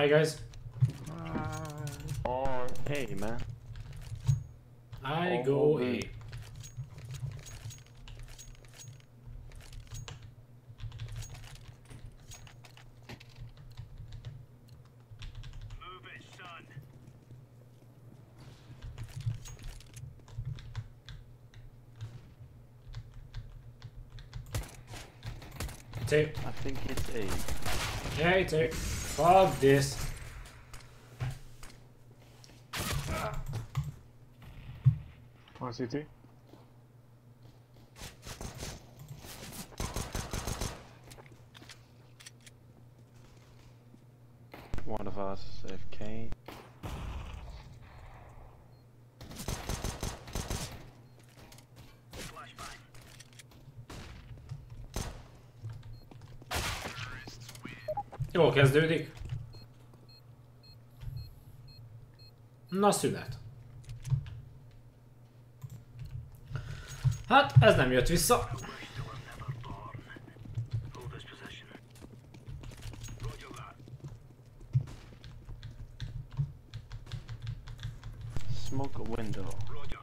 Hi guys. Or hey man. I Oh, go oh, A. It's A. I think it's A. Yeah, it's A. Fuck this. One CT. Jó, kezdődik. Na, szünet. Hát, ez nem jött vissza. Smoke a window. Roger.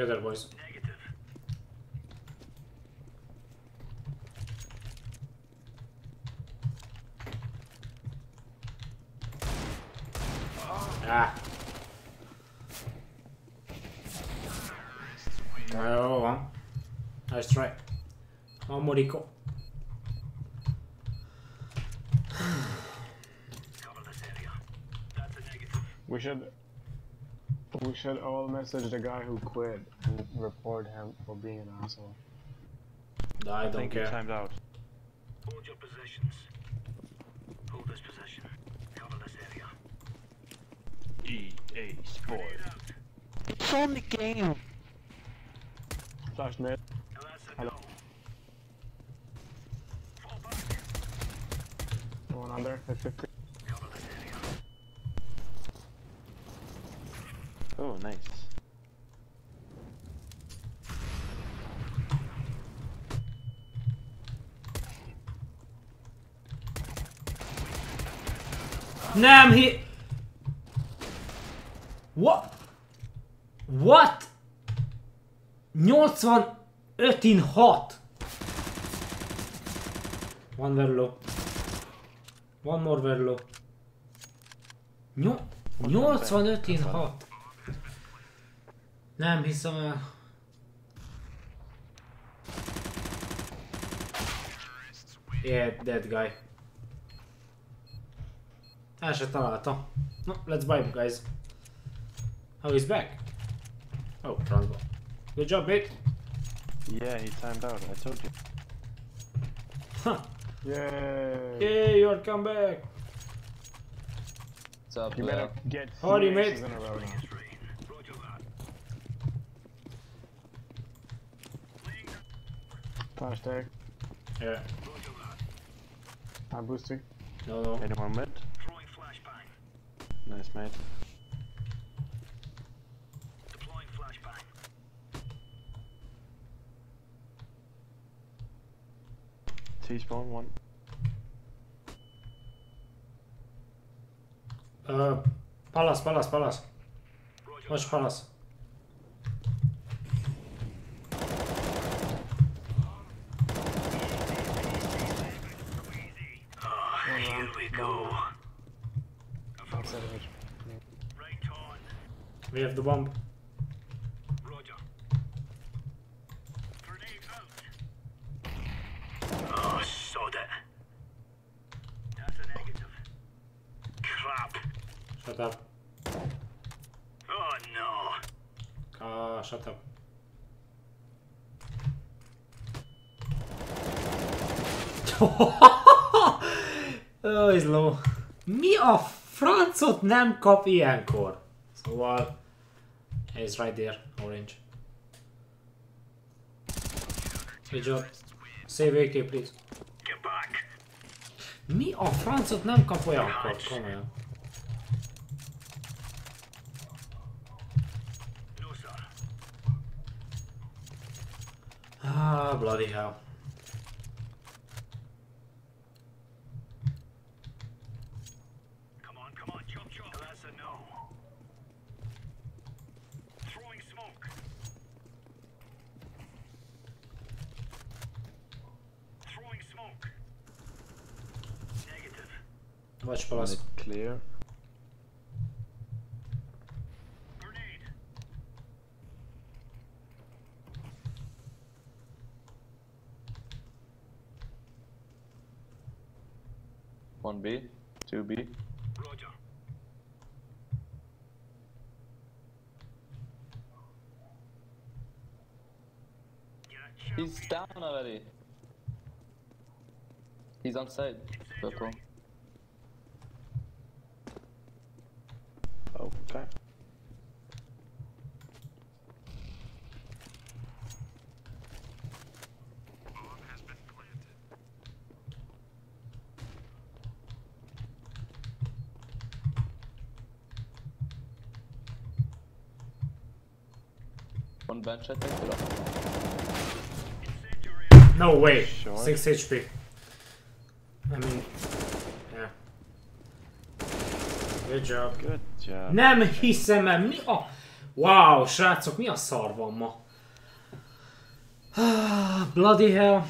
Planted. Together, boys. Negative. Ah. Jó van. Nice try. Van Moriko. Cover this area. That's a negative. We should. We should all message the guy who quit and report him for being an asshole. I I don't think you care. timed out. Hold your positions. Hold this position. Cover this area. EA Sport. It's on the game. Flash mid. Now that's a Hello. no. Fall back. One under. At 50. Cover this area. Oh, nice. Nem, hi... What? What? 85 in 6. One very low. One more very low. 85 in 6. Nem hiszem el. Yeah, dead guy. El se találta. No, let's buy him, guys. Oh, he's back. Oh, transfer. Good job, mate. Yeah, he timed out. I told you. Huh. Yay! Yay, you're come back. What's up, You better get How are you, mate? aces in a row now. Roger that. Flash tag. Yeah. Roger. I'm boosting. No, no. Anyone mid? Nice, mate. Deploying flashbang. T-spawn one. Uh, palace, palace, palace. Roger Watch palace. We have the bomb. Roger. Grenade out. Oh, sod it. That's a negative. Crap. Shut up. Oh no. Ah, shut up. oh, he's low. Mi a francot nem kap ilyenkor? Szóval... He's right there, orange. Good job. Save AK, please. Get back. Mi a francot nem kap? Komolyan. No, sir. Ah, bloody hell. Come on, come on, chop chop. That's a no. Throwing smoke. Throwing smoke. Negative. Watch Mid clear. One B, two B. Roger. He's down already. He's on side. Purple. Okay. Bomb has been planted. One bench, I think. No way. Short. 6 HP. Good job. Good job. Nem hiszem el, mi a... Wow, srácok, mi a szar van ma? Ah, Bloody hell.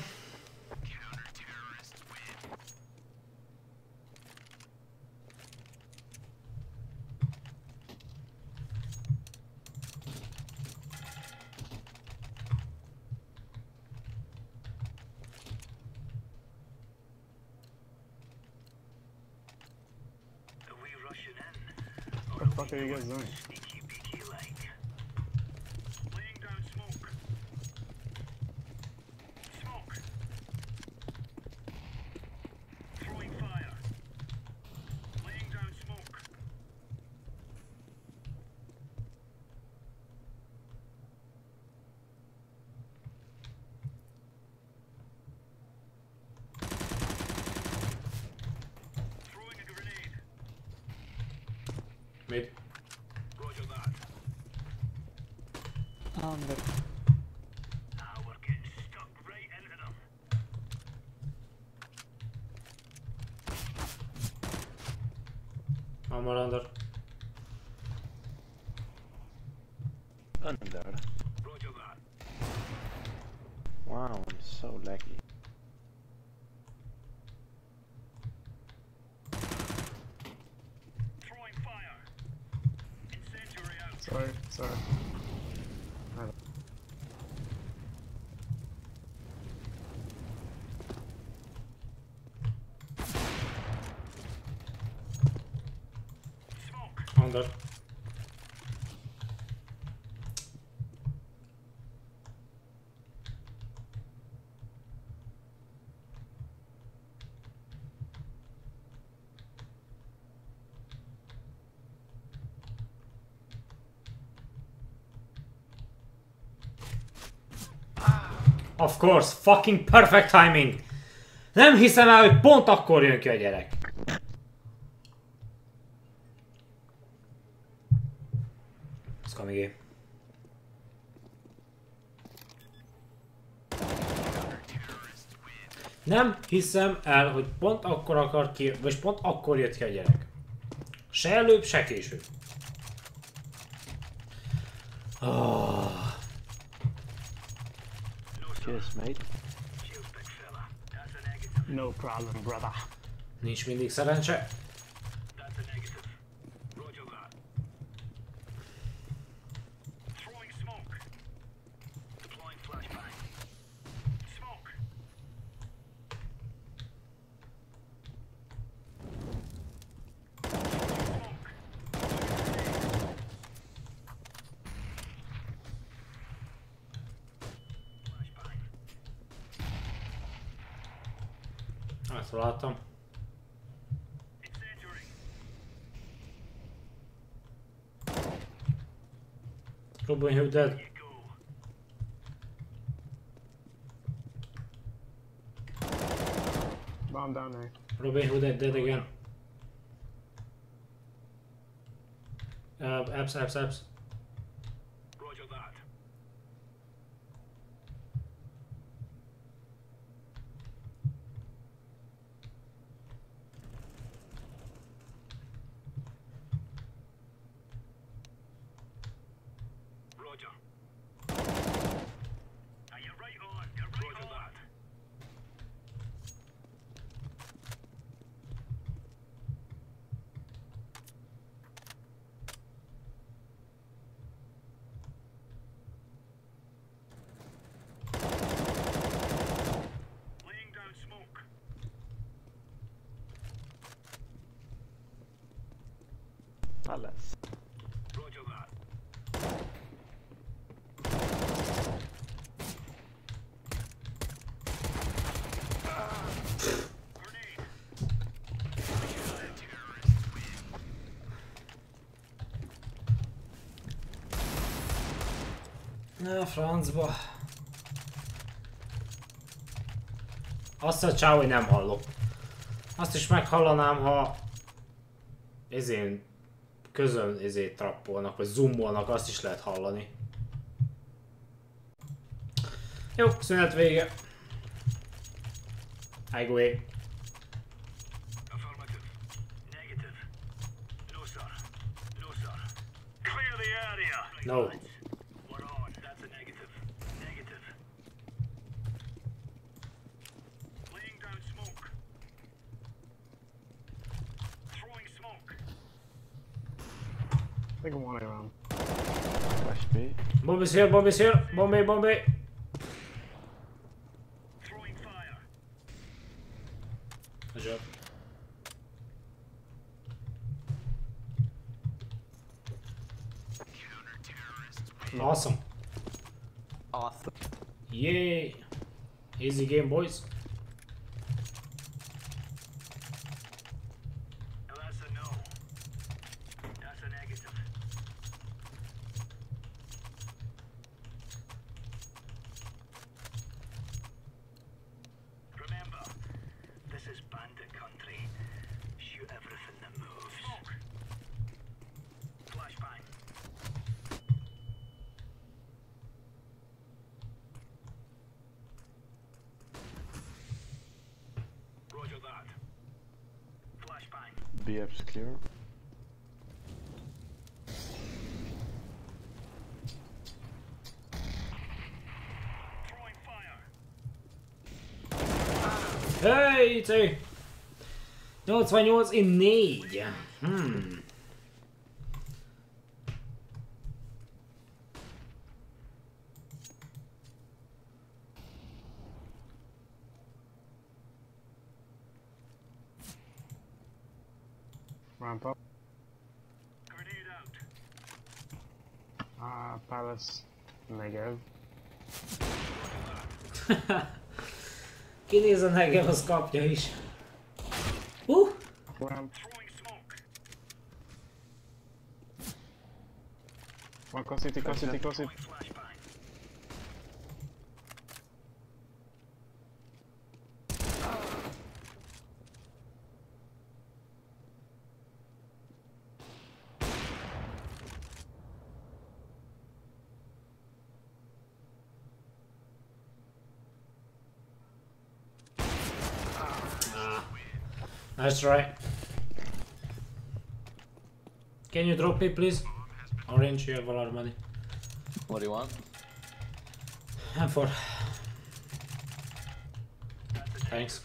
Under. Ah, we're Of course, fucking perfect timing! Nem hiszem el, hogy pont akkor jön ki a gyerek. In. Nem hiszem el, hogy pont akkor akar ki, vagy pont akkor jött ki a gyerek. Se előbb, se később. Oh, mate. Shield, big fella. That's a negative. No problem, brother. nincs mindig szerencse. That's a negative. Roger that. Throwing smoke. Deploying flashbang. Smoke. Smoke. Flashbang. Ezt láttam. Incendiary. Robin Hood dead. Bomb down there. Robin Hood dead, dead again. Uh, apps, apps, apps. Grenade. Na, francba. Azt a csáó, hogy nem hallok. Azt is meghallanám, ha ezén közön ezért trappolnak, vagy zoomolnak, azt is lehet hallani. Jó, szünet vége. I go away. No, I think one around. Flash B. Bomb is here, bomb is here. Bomb A, bomb A. Throwing fire. Good job. Awesome. Awesome. Yay! Easy game, boys. Now that's a no. That's a negative. Remember, this is bandit country. Shoot everything that moves. Smoke. Flashbang. Roger that. Flashbang. B app's clear. Throwing fire. Hej, ty! 88 i 4. Hmm. Ramp up. Grenade out. Ah, Palace. Negative. Kinézem nekem, az kapja is. Uh! Ramp. Throwing smoke. One Nice try. Can you drop me, please? Orange, you have a lot of money. What do you want? And for. Thanks.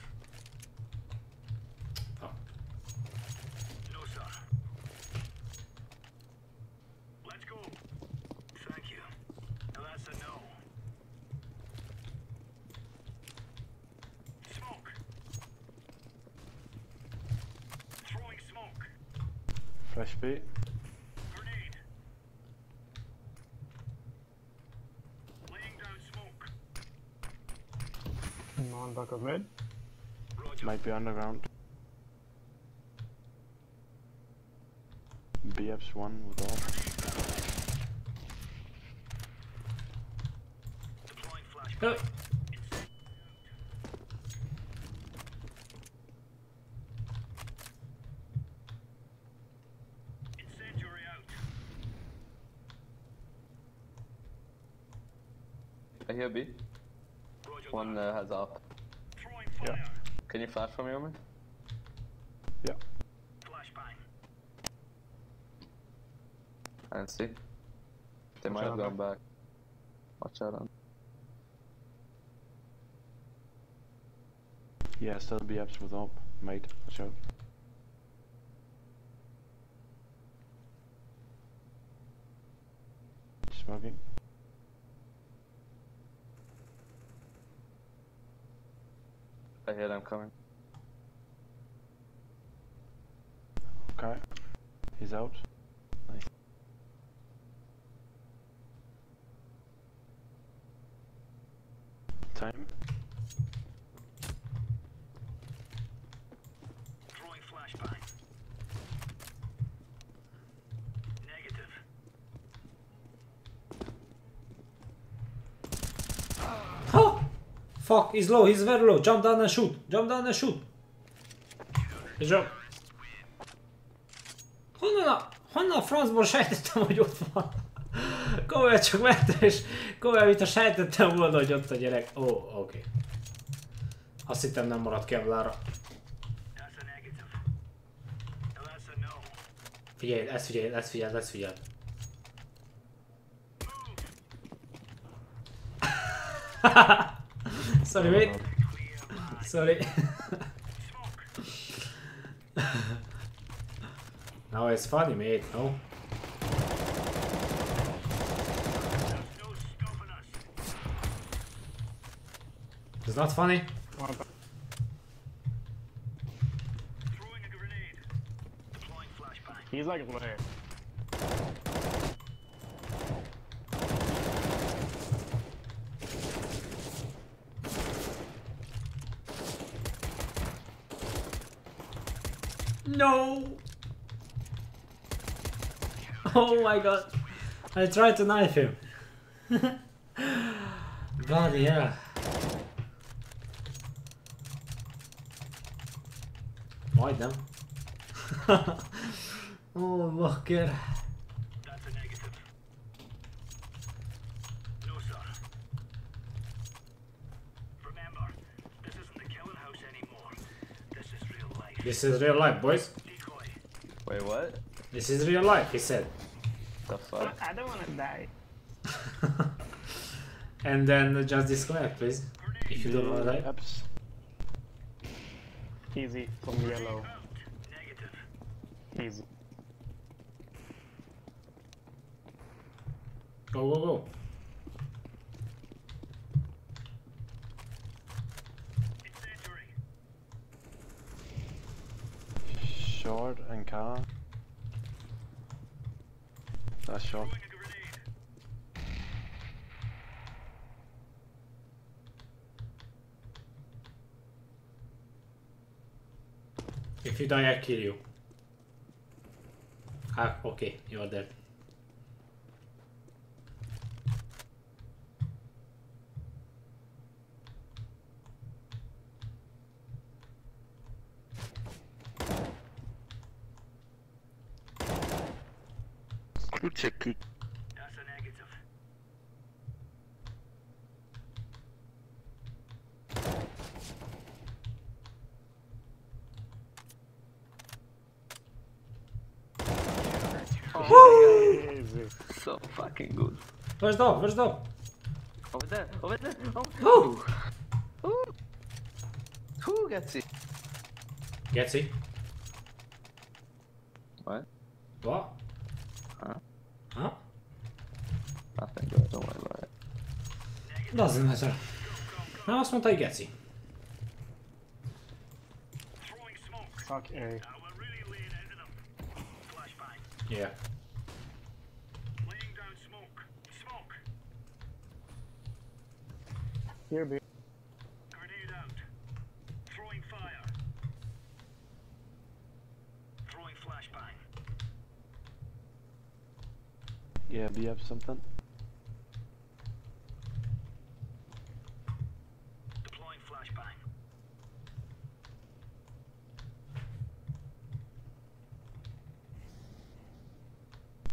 of red. Might be underground. BF's one with all. Flash for me, Omen? Yeah. Flashbang. I didn't see. They Watch might have out, gone back. Watch out on. Yeah, still be ups with up, mate. Watch out. Smoking. I hear them coming. Okay. He's out. Nice. Time. Throwing flashbang. Negative. Oh! Fuck, he's low, he's very low. Jump down and shoot. Jump down and shoot. Good job. Honnan a, honnan a francból sejtettem, hogy ott van? Komolyan csak mentem és komolyan, mint a sejtettem volna, hogy ott a gyerek. Ó, oh, oké. Okay. Azt hittem nem maradt Kevlára. Figyelj, ezt figyelj, ezt figyelj, ezt figyelj. Sorry, mate. Sorry. no, it's funny, mate. No. It's not funny. He's like a grenade. Deploying flashbang. He's like lame. No. Oh my god. I tried to knife him. Bloody Why Majdnem. oh, bakker. That's a negative. No, sir. Remember, this isn't the killing house anymore. This is real life. This is real life, boys. Decoy. Wait, what? This is real life, he said. The fuck? I don't wanna die. and then just disconnect, please. If you don't want to die. Ups. Easy from yellow. Easy. Go, go, go. Incendiary. Short and car. Grenade. If you die, I kill you. Ah, okay, you are dead. Kurczę, kur... That's a negative. Easy. So fucking good. Where's dog? Where's dog? Over there, over there. Oh. Oh! Ooh. Who gets it? Getsy. What? What? Huh? Huh? Nothing good, don't worry about it. Doesn't matter. Nem azt mondta, hogy geci. Throwing smoke. Fuck A. We're really laying into them. Flashbang. Yeah. Grenade out. Throwing fire. Throwing flashbang. Yeah, do you have something? Deploying flashbang.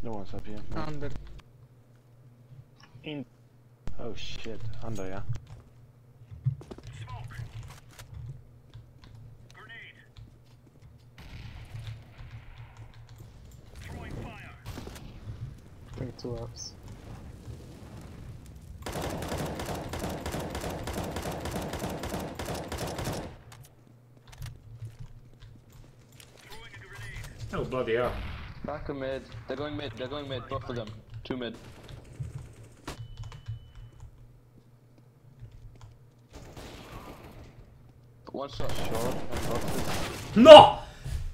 No one's up here. Under. In. Oh shit, under, yeah. Think two ups. Throwing a grenade. Oh bloody hell. Back of mid. They're going mid. They're going mid. Both of them. Two mid. One shot. Short. No!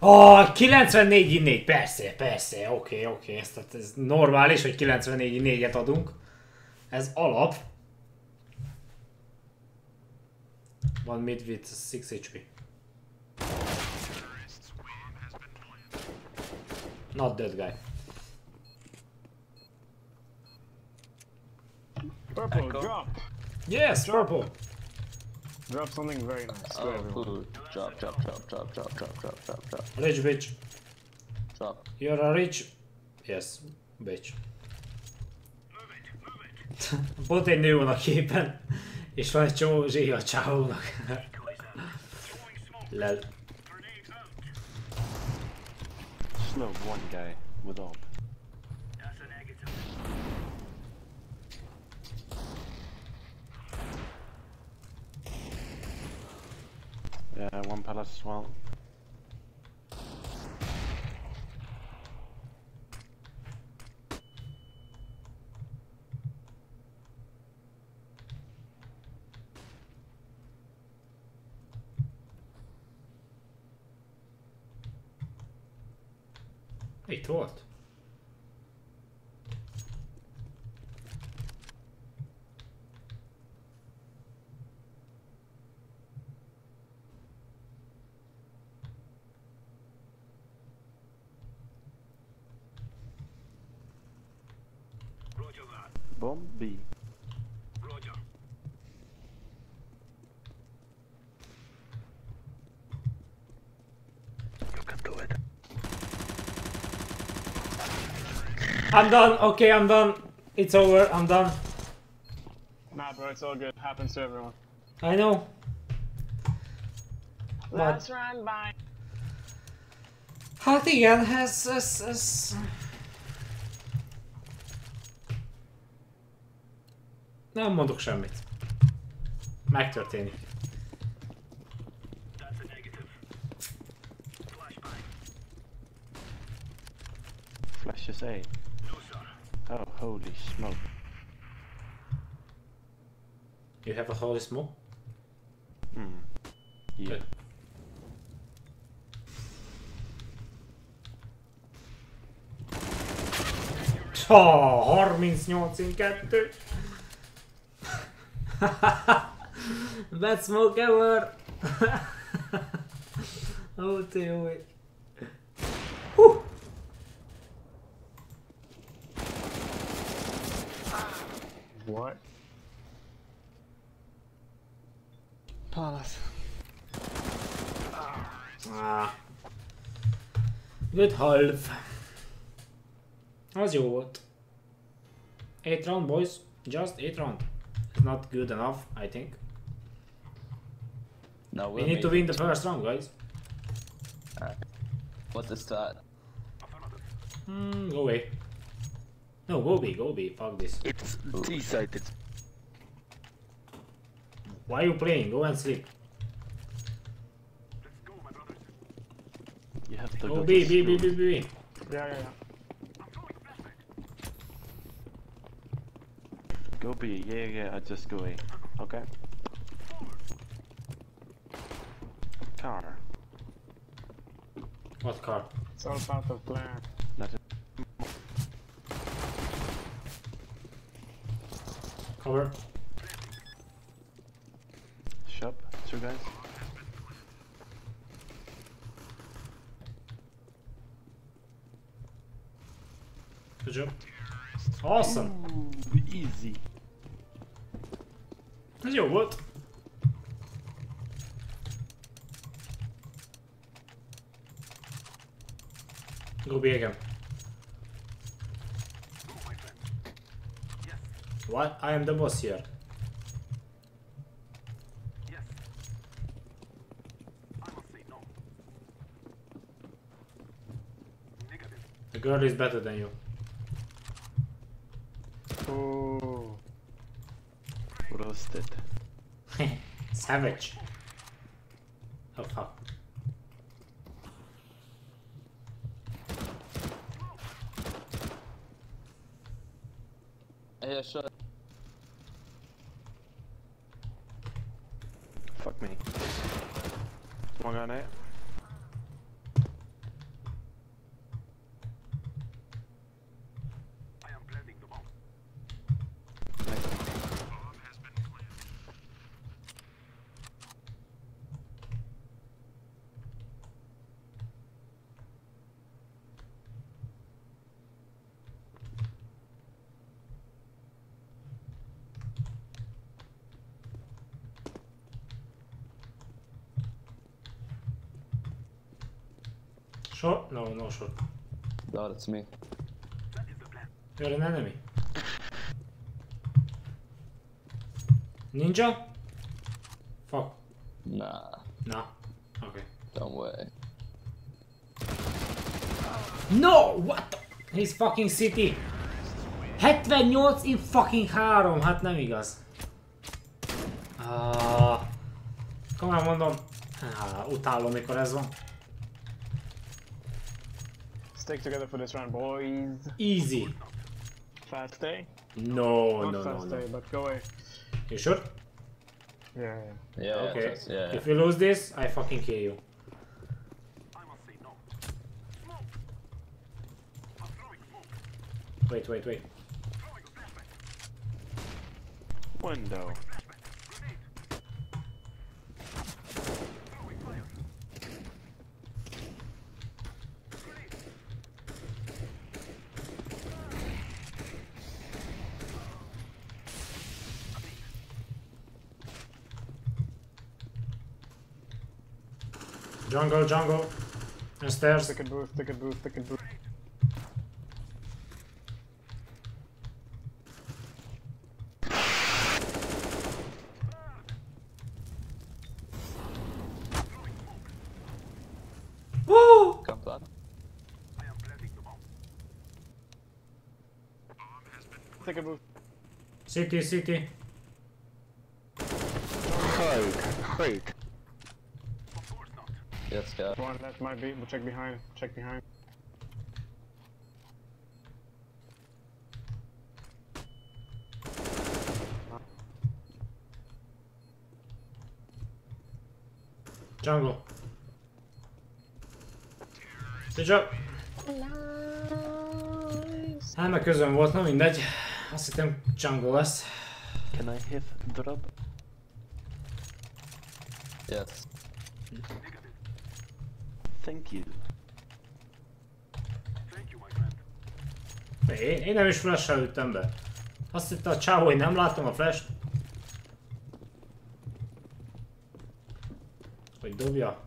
A 94 4 persze, persze, oké, okay, oké, okay. ez, tehát ez normális, hogy 94 4 et adunk. Ez alap. One mid with 6 HP. Not that guy. Purple, Echo. drop! Yes, purple. Drop something very nice to Oh, everyone. food. Drop, drop, drop, drop, drop, drop, drop, drop, drop. Rich bitch. Drop. You're a rich... Yes, bitch. Move it. Move it. Pont egy nő van a képen, és van egy csomó zsíja a csávónak. Throwing smoke. Lel. Grenade out. Slow one guy with up. That's a negative. Yeah, one palace as well. Hey, volt? Roger that. Bomb B. Roger. You can do it. I'm done, okay, I'm done. It's over, I'm done. Nah, bro, it's all good. Happens to everyone. I know. Last round, bye. Hát igen, ez, ez, ez... Nem mondok semmit. Megtörténik. That's a negative. Flashbang. Flashes A. Holy smoke. You have a holy smoke? Mm. Yeah. Okay. Ta, harmincnyolcin kettő. That's smoke ever. Oh, dear. Good half. Az jó volt. 8 round boys. Just 8 round. It's not good enough, I think. No, We we're need to amazing. win the first round, guys. Alright. What's the stat? Hmm, go away. No, go B, go B. Fuck this. It's T-sided. Why are you playing? Go and sleep. Let's go, my brothers. You have to Go go oh, B, to B, B, school. B, B. Yeah, yeah, yeah. I'm going flashbang. Go B. Yeah, yeah, I just go A. Okay. Car. What car? It's all part of plan. Not a Cover. shop. Two guys. Good job. Awesome. Ooh, easy. Jó volt. Go again. What? I am the boss here. Yes. I must say no. Negative. The girl is better than you. Ooh. Roasted. Savage. Short? No, no short. No, that's me. You're an enemy. Ninja? Fuck. Nah, No. Okay. don't way. No! What the? He's fucking city. 78 in fucking 3, hát nem igaz. Ah, komolyan mondom, ah, utálom mikor ez van. Stick together for this round, boys. Easy. Fast day? No, Not no, no, fast no. day, but go away. You sure? Yeah, yeah. Yeah, Okay. just- yeah. If you lose this, I fucking kill you. I must say no. Smoke. I'm throwing smoke. Wait, wait, wait. Throwing a flashbang. Window. Jungle, jungle. And stairs. Stick and boost, stick and boost, stick and boost. Woo! Come on. I am planting the bomb. Stick and boost. City, city. Of course not. Yes, yeah. One left might be, but check behind, check behind. Jungle. Good job. Hát meg közön volt, na mindegy. Azt hittem jungle lesz. Can I have drop? Yes. Thank you. Thank you, my friend. Én, én nem is flash üttem be. Azt hitte a csávó, hogy nem láttam a flash Hogy dobja.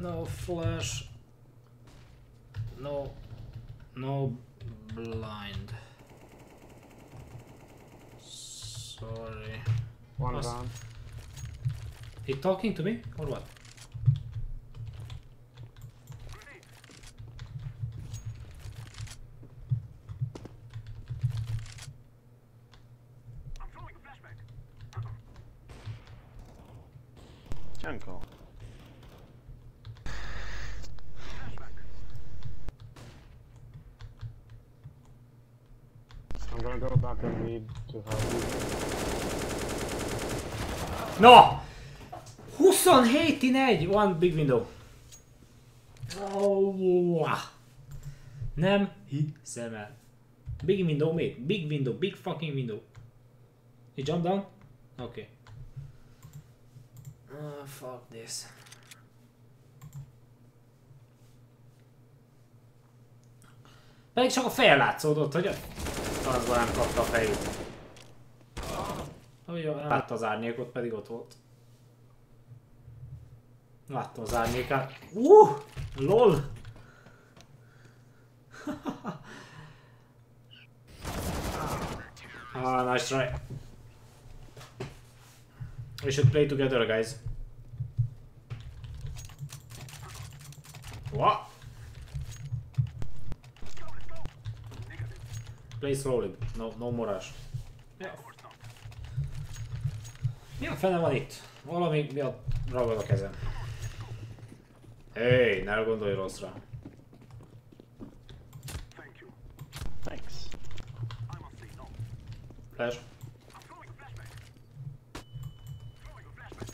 No flash. No. No One round. He talking to me or what? Egy! One big window. Oh, nem hiszem el. Big window, mate. Big window. Big fucking window. You jump down? Okay. Oh, fuck this. Pedig csak a feje látszódott, hogy a francba nem kapta a fejét. Hogy látta az árnyékot, pedig ott volt. Láttam az árnyékát. Uh! LOL! ah, nice try. We should play together, guys. What? Play slowly. No, no more rush. Mi a fene van itt? Valami miatt ragad a kezem. Hey, ne gondolj rosszra. Thank you. Thanks. I must say no. Flash. I'm throwing a flashback. Throwing a flashback.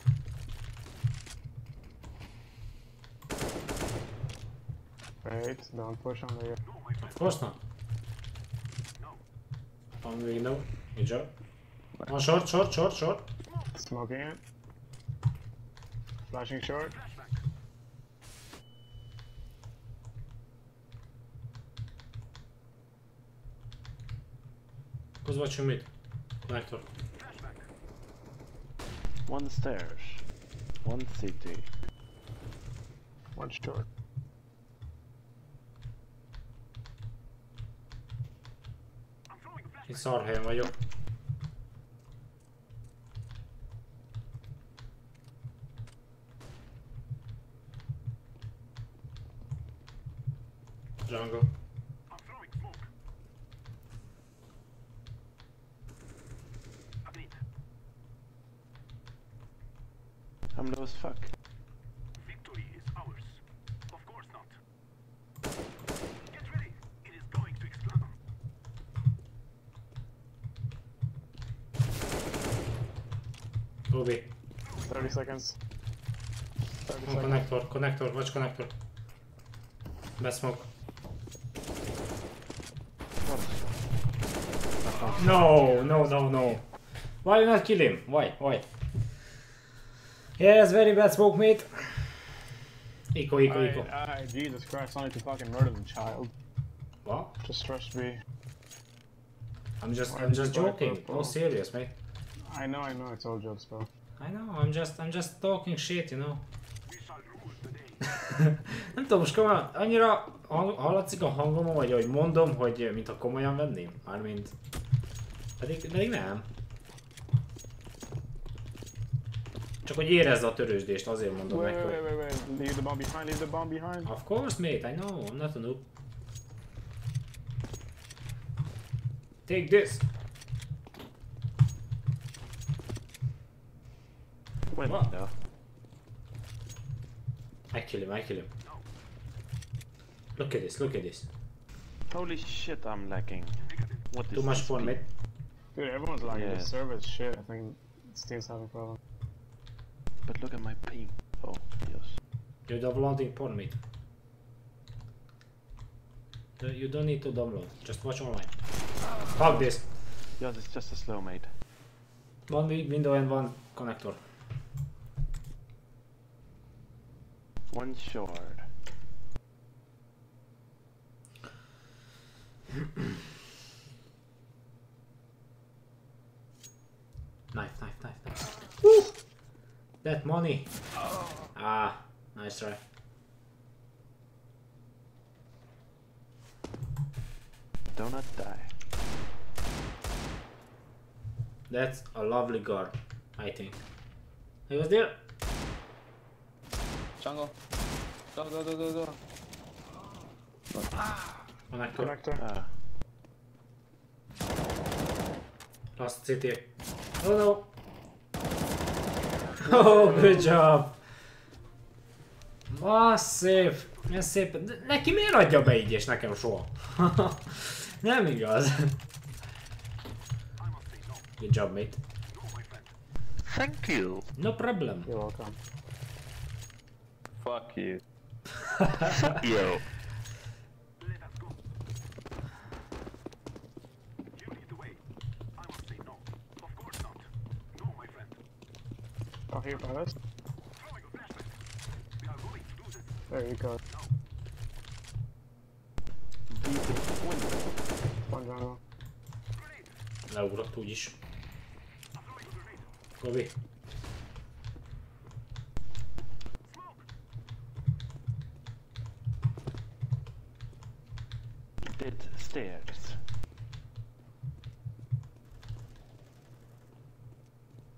Wait, don't push on the. No. Of course not. No. On the window. Good job. One short, short, short, short. Smoking it. Flashing short. Flashback. Watching mid? Flashback. One stairs. One city. One short. I'm throwing a flashback. Itt szar helyen vagyok. Jungle. I'm throwing smoke. Agreed. I'm low as fuck. Victory is ours. Of course not. Get ready. It is going to explode. Go B. 30 seconds. 30 On seconds. Connector, connector, watch connector. Best smoke. No, no, no, no. Why not kill him? Why? Why? Yes, very bad smoke, mate. Eco, eco, eco. Alright, alright, Jesus Christ, only to fucking murder the child. What? Just trust me. I'm just, Why I'm just joking. No serious, mate. I know, I know, it's all jokes, bro. I know. I'm just, I'm just talking shit, you know. Nem tudom, most komolyan, annyira hallatszik a hangom, vagy hogy mondom, hogy mintha komolyan venném? Mármint... Pedig, pedig nem. Csak hogy érezze a törősdést, azért mondom Wait, meg, wait, hogy... wait, wait, wait. Leave the bomb behind, leave the bomb behind. Of course, mate, I know, I'm not a noob. Take this! Window. I kill him, I kill him. Look at this, look at this. Holy shit, I'm lagging. What is Too much this fun, mate. Dude, everyone's like, Yeah. the server's shit. I think Steam's having a problem. But look at my ping. Oh, yes. You're downloading porn, mate. You don't need to download, just watch online. Fuck this! Yes, it's just a slow mate. One window and one connector. One short. Knife, knife, knife, knife. Woo! That money! Ah, nice try. Do not die. That's a lovely girl, I think. He was there? Jungle. Go, go, go, go, go. Connector. Connector. Ah, Last city. Oh no! Oh, good job! Massive! Ez szép. De neki miért adja be így és nekem soha? Nem igaz. Good job, mate. thank you. No problem. You're welcome. Fuck you. Yo. Let us go. You lead the way. I must say no. Of course not. No, my friend. Oh, here, Palace. Throwing a flashback. We are going to do this. There you go. One jungle. Leugrott úgyis. I'm throwing a grenade. Stairs.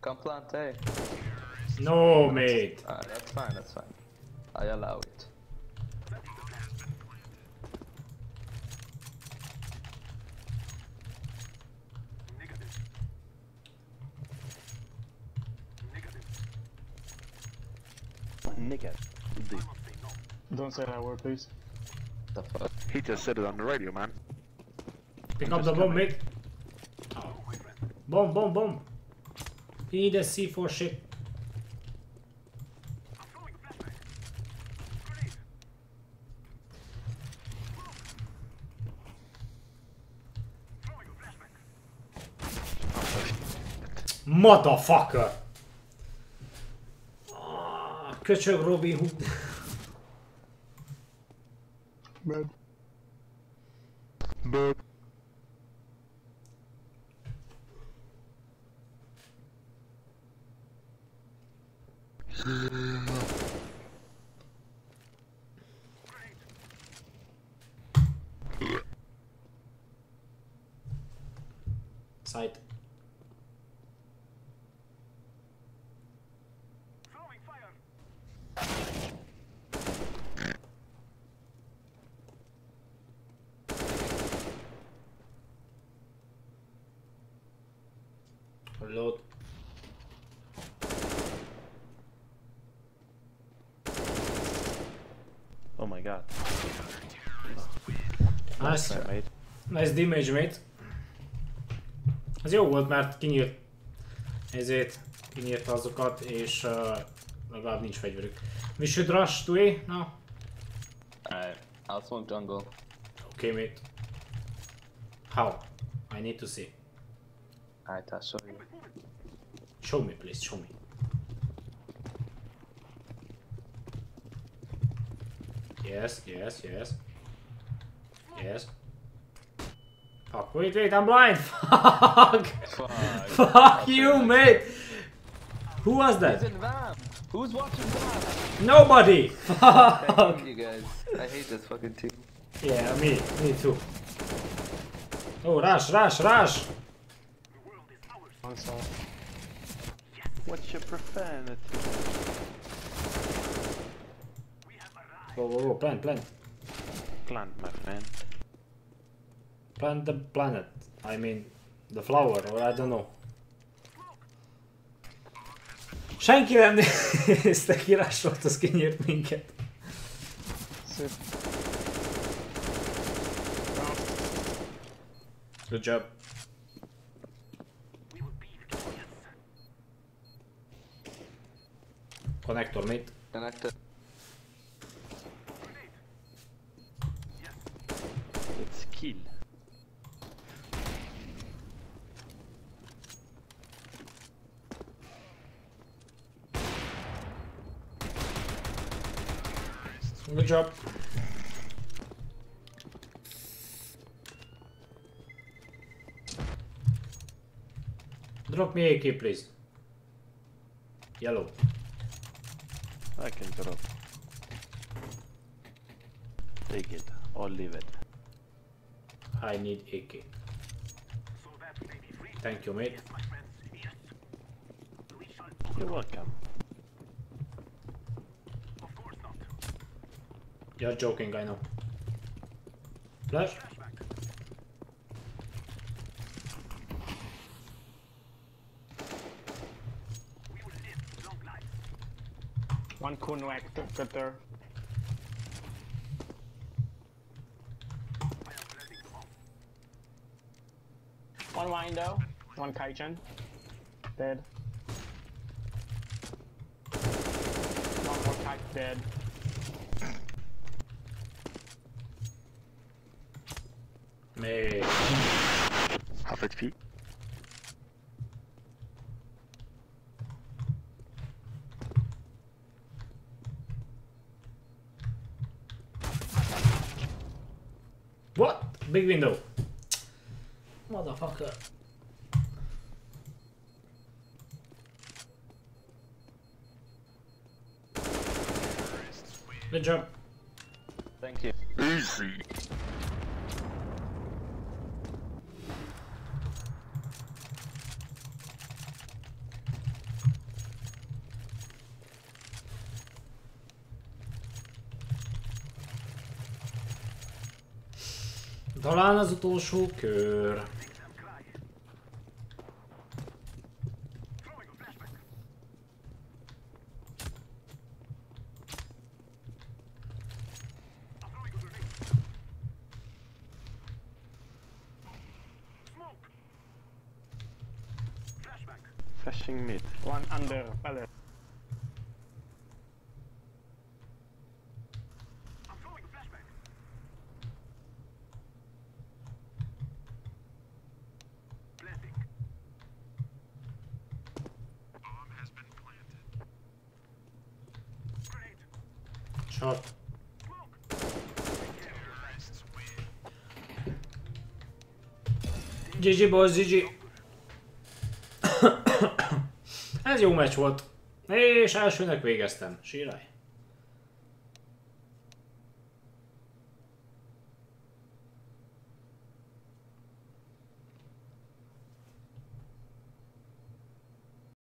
Come plant A. No, mate. Ah, that's fine, that's fine. I allow it. Negative. Negative. Nigga. The- Must say no. Don't say that word, please. The fuck? He just said it on the radio, man. Pick up the bomb, mate. Oh, my friend. Bomb, bomb, bomb. You need a C4 ship. I'm a flashbang. Grenade. Throwing a flashbang. Motherfucker! Ah, Köcsög Robin Hood. Bad. Boop. Side. My god. Nice. Mate. Nice damage, mate. Ez jó volt, mert kinyírt ezért kinyírta azokat, és uh, legalább nincs fegyverük. We should rush to A now? Alright, I'll smoke jungle. Okay, mate. How? I need to see. Alright, I'll show you. Show me, please, show me. Yes, yes, yes. Yes. Fuck, wait, wait, I'm blind! Fuck! Fuck. Fuck you, mate! Who was Who's that? in van? Who's watching van? Nobody! I Fuck! hate you guys. I hate this fucking team. Yeah, me, me too. Oh, rush, rush, rush! On side. What's your profanity? Whoa, whoa, whoa, plant, plant. Plant, my friend. Plant the planet. I mean, the flower, or I don't know. Senki nem nézte ki, rásolt, az kinyírt minket. Sit. Good job. We will be. Connector, mate. Connected. It's kill. Good job. Drop me AK, please. Yellow. I can drop. Take it or leave it. I need AK. So that we may be free. Thank you, mate. My friends, yes. We shall. You're welcome. Of course not. You're joking, I know. Flash? One cutter. Planting the bomb. One window. One kitchen. Dead. One more Kite dead. Mate. Half HP. What? Big window. Motherfucker. Good job. Thank you. Easy. Talán az utolsó kör. Flashing mid. One under pallet. Short. GG boys, GG. Ez jó meccs volt. És elsőnek végeztem. Síraj.